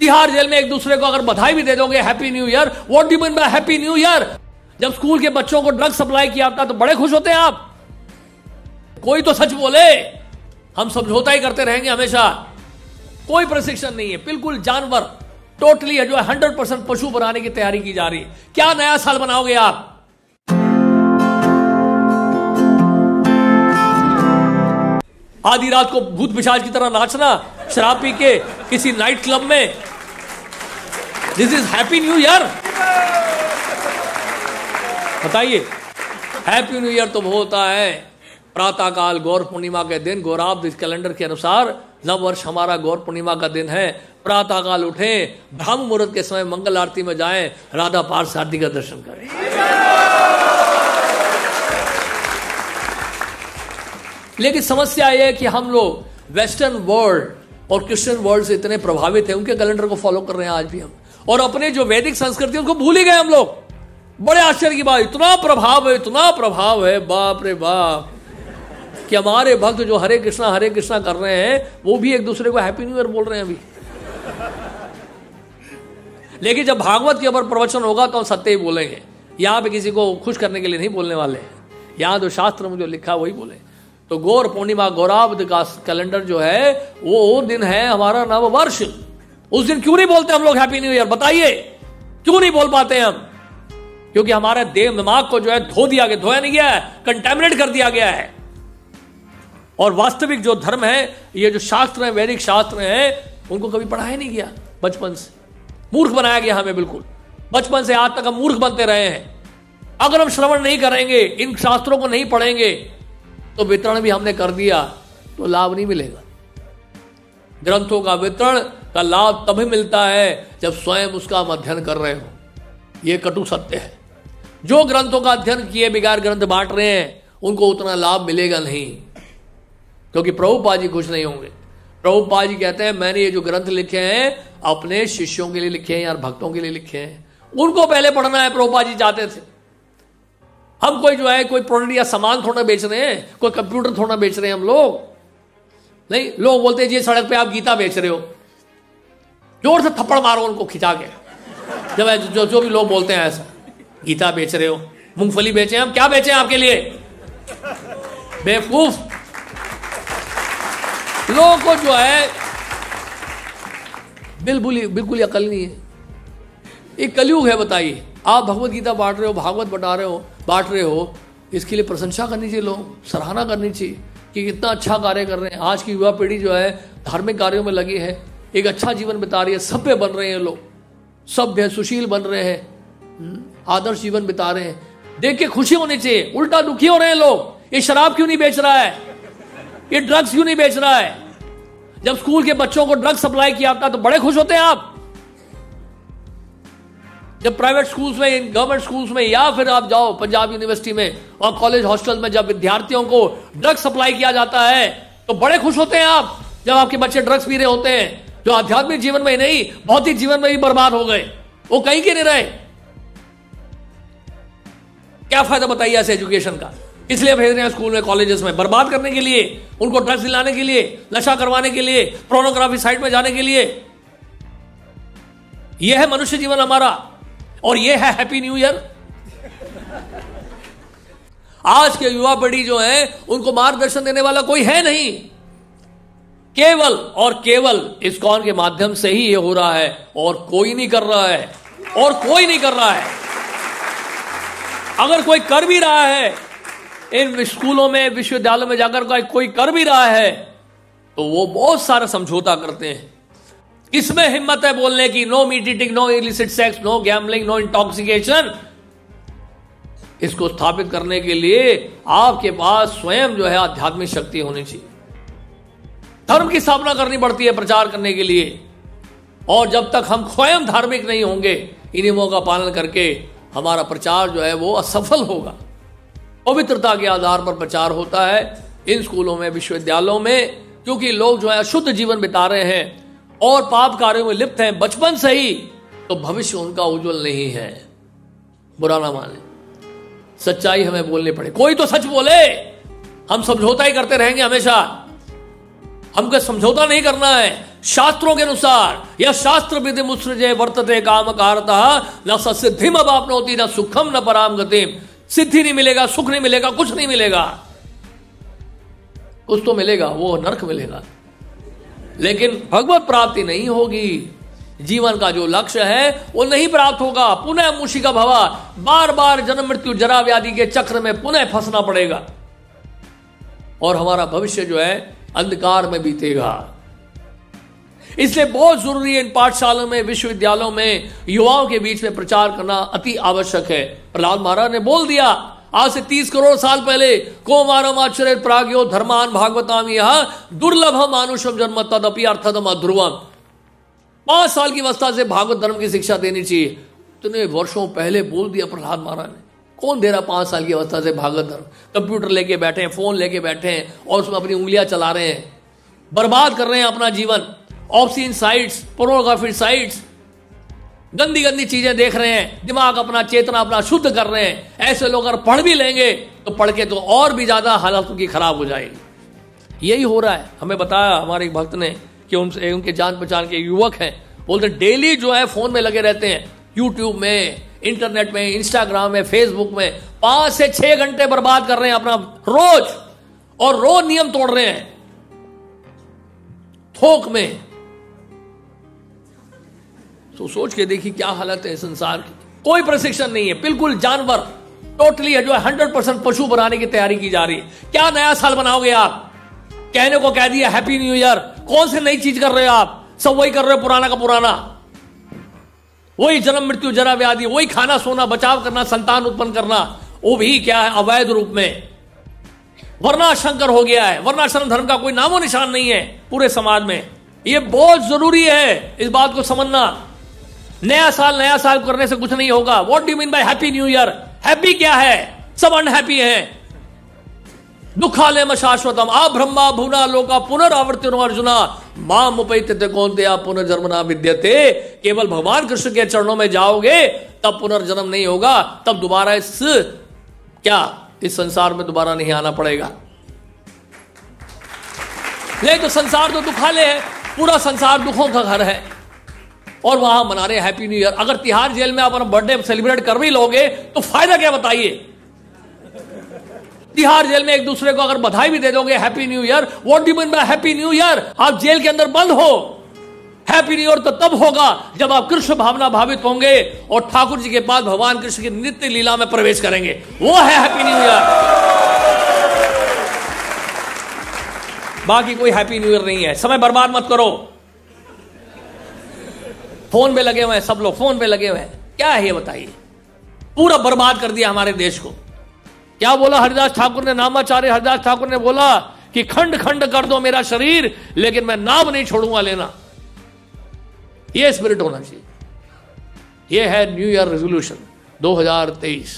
Tihar jail में एक दूसरे को अगर बधाई भी दे दोगे happy new year what do mean by happy new year जब स्कूल के बच्चों को ड्रग सप्लाई किया था तो बड़े खुश होते हैं आप। कोई तो सच बोले। हम समझौता ही करते रहेंगे हमेशा। कोई प्रशिक्षण नहीं है। बिल्कुल जानवर टोटली है, जो हंड्रेड परसेंट पशु बनाने की तैयारी की जा रही है। क्या नया साल बनाओगे आप? आधी रात को भूत पिशाच की तरह नाचना शराब पी के किसी नाइट क्लब में। This is happy new year बताइए हैप्पी न्यू ईयर तो वो होता है। प्रातः काल गौर पूर्णिमा के दिन गौराब्द कैलेंडर के अनुसार नव वर्ष हमारा गौर पूर्णिमा का दिन है। प्रातः काल उठे, ब्रह्म मुहूर्त के समय मंगल आरती में जाएँ, राधा पार सारथी का दर्शन करें। लेकिन समस्या यह है कि हम लोग वेस्टर्न वर्ल्ड और क्रिश्चियन वर्ल्ड से इतने प्रभावित है, उनके कैलेंडर को फॉलो कर रहे हैं आज भी हम। और अपने जो वैदिक संस्कृति उसको भूल ही गए हम लोग। बड़े आश्चर्य की बात, इतना प्रभाव है, इतना प्रभाव है, बाप रे बाप। कि हमारे भक्त जो हरे कृष्णा हरे कृष्णा कर रहे हैं, वो भी एक दूसरे को हैप्पी न्यू ईयर बोल रहे हैं अभी। लेकिन जब भागवत के ऊपर प्रवचन होगा तो हम सत्य ही बोलेंगे। यहाँ पे किसी को खुश करने के लिए नहीं बोलने वाले। हैं यहाँ जो शास्त्र में जो लिखा वही बोले तो गौर पूर्णिमा गौराब्द का कैलेंडर जो है, वो दिन है हमारा नव वर्ष उस दिन क्यों नहीं बोलते हम लोग हैप्पी न्यू ईयर बताइए। क्यों नहीं बोल पाते हम? क्योंकि हमारे देव दिमाग को जो है धो दिया गया, धोया नहीं गया है कंटेमिनेट कर दिया गया है। और वास्तविक जो धर्म है, ये जो शास्त्र है, वैदिक शास्त्र है, उनको कभी पढ़ाया नहीं गया बचपन से। मूर्ख बनाया गया हमें बिल्कुल। बचपन से आज तक हम मूर्ख बनते रहे हैं। अगर हम श्रवण नहीं करेंगे, इन शास्त्रों को नहीं पढ़ेंगे तो वितरण भी हमने कर दिया तो लाभ नहीं मिलेगा। ग्रंथों का वितरण का लाभ तभी मिलता है जब स्वयं उसका हम अध्ययन कर रहे हो। यह कटु सत्य है। जो ग्रंथों का अध्ययन किए बिगाड़ ग्रंथ बांट रहे हैं, उनको उतना लाभ मिलेगा नहीं। क्योंकि प्रभुपा जी खुश नहीं होंगे। प्रभुपा जी कहते हैं, मैंने ये जो ग्रंथ लिखे हैं, अपने शिष्यों के लिए लिखे हैं यार भक्तों के लिए लिखे हैं। उनको पहले पढ़ना है प्रभुपा जी चाहते थे। हम कोई जो है, कोई प्रोडक्ट या सामान थोड़ा बेच रहे हैं, कोई कंप्यूटर थोड़ा बेच रहे हैं हम लोग। नहीं, लोग बोलते हैं, जी सड़क पे आप गीता बेच रहे हो। ज़ोर से थप्पड़ मारो उनको, खिंचा के। जब जो जो भी लोग बोलते हैं ऐसा, गीता बेच रहे हो, मूंगफली बेचे हम क्या बेचे आपके लिए? बेवकूफ़। लोगों को जो है बिल्कुल बिल्कुल अकल नहीं है। एक कलयुग है, बताइए। आप भगवत गीता बांट रहे हो, भागवत बटा रहे हो बांट रहे हो, इसके लिए प्रशंसा करनी चाहिए लोग सराहना करनी चाहिए कि कितना अच्छा कार्य कर रहे हैं। आज की युवा पीढ़ी जो है, धार्मिक कार्यों में लगी है, एक अच्छा जीवन बिता रही है, सभ्य बन रहे हैं लोग। सभ्य सुशील बन रहे हैं, आदर्श जीवन बिता रहे हैं। देख के खुशी होनी चाहिए, उल्टा दुखी हो रहे हैं लोग। ये शराब क्यों नहीं बेच रहा है? ये ड्रग्स क्यों नहीं बेच रहा है? जब स्कूल के बच्चों को ड्रग्स सप्लाई किया था तो बड़े खुश होते हैं आप। जब प्राइवेट स्कूल्स में गवर्नमेंट स्कूल्स में, या फिर आप जाओ पंजाब यूनिवर्सिटी में और कॉलेज हॉस्टल में जब विद्यार्थियों को ड्रग्स सप्लाई किया जाता है तो बड़े खुश होते हैं आप जब आपके बच्चे ड्रग्स पी रहे होते हैं, जो आध्यात्मिक जीवन में ही नहीं, भौतिक जीवन में भी बर्बाद हो गए। वो कहीं के नहीं रहे। क्या फ़ायदा बताइए ऐसे एजुकेशन का? इसलिए भेज रहे हैं स्कूल में कॉलेजेस में, बर्बाद करने के लिए, उनको ड्रग्स दिलाने के लिए, नशा करवाने के लिए प्रोनोग्राफी साइट में जाने के लिए। यह है मनुष्य जीवन हमारा। और ये है हैप्पी न्यू ईयर आज के युवा पीढ़ी जो है, उनको मार्गदर्शन देने वाला कोई है नहीं. केवल और केवल इस कौन के माध्यम से ही ये हो रहा है और कोई नहीं कर रहा है. और कोई नहीं कर रहा है. अगर कोई कर भी रहा है, इन स्कूलों में, विश्वविद्यालयों में जाकर कोई कर भी रहा है तो वो बहुत सारा समझौता करते हैं. किसमें हिम्मत है बोलने की। No meat eating no illicit sex no gambling no intoxication इसको स्थापित करने के लिए आपके पास स्वयं जो है आध्यात्मिक शक्ति होनी चाहिए। धर्म की स्थापना करनी पड़ती है प्रचार करने के लिए। और जब तक हम स्वयं धार्मिक नहीं होंगे इन नियमों का पालन करके हमारा प्रचार जो है वो असफल होगा। पवित्रता के आधार पर प्रचार होता है इन स्कूलों में, विश्वविद्यालयों में, क्योंकि लोग जो है अशुद्ध जीवन बिता रहे हैं। और पाप कार्यों में लिप्त हैं, बचपन से ही तो भविष्य उनका उज्जवल नहीं है। बुरा ना माने। सच्चाई हमें बोलनी पड़े। कोई तो सच बोले। हम समझौता ही करते रहेंगे हमेशा। हमको समझौता नहीं करना है। शास्त्रों के अनुसार यह शास्त्र विधि मुसृजय वर्तते काम कारता न सिद्धिम अब होती न सुखम न पराम गतिम सिद्धि नहीं मिलेगा, सुख नहीं मिलेगा, कुछ नहीं मिलेगा। कुछ तो मिलेगा, वो नरक मिलेगा। लेकिन भगवत प्राप्ति नहीं होगी। जीवन का जो लक्ष्य है, वो नहीं प्राप्त होगा। पुनः मुशी का भवा बार बार जन्म मृत्यु जरा व्याधि के चक्र में पुनः फंसना पड़ेगा। और हमारा भविष्य जो है, अंधकार में बीतेगा। इसलिए बहुत ज़रूरी है इन पाठशालाओं में, विश्वविद्यालयों में, युवाओं के बीच में प्रचार करना अति आवश्यक है। प्रहलाद महाराज ने बोल दिया आज से तीस करोड़ साल पहले को आश्चर्य प्राग्यो, धर्मान, भागवताम, यह दुर्लभ मानुषम जन्म तदपि अर्थदम अध्रुवम। पाँच साल की अवस्था से भागवत धर्म की शिक्षा देनी चाहिए। इतने वर्षों पहले बोल दिया प्रहलाद महाराज ने। कौन दे रहा पाँच साल की अवस्था से भागवत धर्म? कंप्यूटर लेके बैठे हैं, फ़ोन लेके बैठे हैं और उसमें अपनी उंगलियाँ चला रहे हैं। बर्बाद कर रहे हैं अपना जीवन। ऑप्सिन साइट्स, पोर्नोग्राफी साइट्स गंदी गंदी चीज़ें देख रहे हैं, दिमाग अपना, चेतना अपना शुद्ध कर रहे हैं। ऐसे लोग अगर पढ़ भी लेंगे तो पढ़ के तो और भी ज़्यादा हालत उनकी खराब हो जाएगी। यही हो रहा है। हमें बताया हमारे एक भक्त ने कि उनसे, उनके जान पहचान के युवक हैं। बोलते, डेली जो है फ़ोन में लगे रहते हैं। यूट्यूब में, इंटरनेट में इंस्टाग्राम में फेसबुक में। पाँच से छह घंटे बर्बाद कर रहे हैं अपना रोज। और रोज नियम तोड़ रहे हैं। थोक में तो सोच के देखिए क्या हालत है संसार की। कोई प्रशिक्षण नहीं है। बिल्कुल जानवर टोटली जो है हंड्रेड परसेंट पशु बनाने की तैयारी की जा रही है। क्या नया साल बनाओगे आप? कहने को कह दिया हैप्पी न्यू ईयर कौन से नई चीज़ कर रहे हो आप? सब वही कर रहे हो पुराना का पुराना। वही जन्म मृत्यु, जरा व्याधि, वही खाना सोना, बचाव करना, संतान उत्पन्न करना। वो भी क्या है? अवैध रूप में। वर्णाशंकर हो गया है। वर्णाश्रम धर्म का कोई नामो निशान नहीं है पूरे समाज में। ये बहुत ज़रूरी है इस बात को समझना। नया साल नया साल करने से कुछ नहीं होगा। What do mean by happy new year happy क्या है? सब अनहैप्पी है। दुखालय शाश्वतम। आ ब्रह्मा भुना लोका पुनरावर्ति अर्जुना। माम उपैत्य कौन दया पुनर्जन्म ना विद्यते। केवल भगवान कृष्ण के चरणों में जाओगे, तब पुनर्जन्म नहीं होगा। तब दोबारा इस क्या? इस संसार में दोबारा नहीं आना पड़ेगा। नहीं तो संसार तो दुखाले है। पूरा संसार दुखों का घर है। और वहाँ मना रहे हैप्पी न्यू ईयर अगर तिहाड़ जेल में आप अपना बर्थडे सेलिब्रेट कर भी लोगे तो फ़ायदा क्या बताइए? तिहाड़ जेल में एक दूसरे को अगर बधाई भी दे दोगे happy new year what do mean by happy new year आप जेल के अंदर बंद हो। हैप्पी न्यू ईयर तो तब होगा जब आप कृष्ण भावना भावित होंगे और ठाकुर जी के पास भगवान कृष्ण की नित्य लीला में प्रवेश करेंगे। वो है हैप्पी न्यू ईयर बाकी कोई हैप्पी न्यू ईयर नहीं है। समय बर्बाद मत करो। फ़ोन पे लगे हुए हैं, सब लोग फ़ोन पे लगे हुए हैं। क्या है ये बताइए? पूरा बर्बाद कर दिया हमारे देश को। क्या बोला हरिदास ठाकुर ने? नामाचार्य हरिदास ठाकुर ने बोला कि खंड खंड कर दो मेरा शरीर, लेकिन मैं नाम नहीं छोड़ूँगा लेना। ये स्पिरिट होना चाहिए। यह है न्यू ईयर रेजोल्यूशन 2023